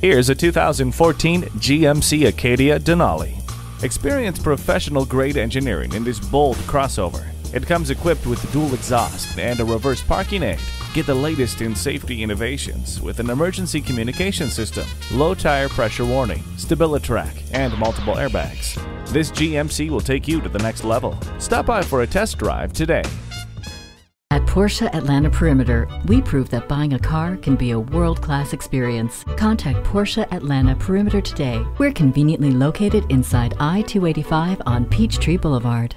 Here's a 2014 GMC Acadia Denali. Experience professional grade engineering in this bold crossover. It comes equipped with dual exhaust and a reverse parking aid. Get the latest in safety innovations with an emergency communication system, low tire pressure warning, StabiliTrak, and multiple airbags. This GMC will take you to the next level. Stop by for a test drive today. Porsche Atlanta Perimeter, we prove that buying a car can be a world-class experience. Contact Porsche Atlanta Perimeter today. We're conveniently located inside I-285 on Peachtree Boulevard.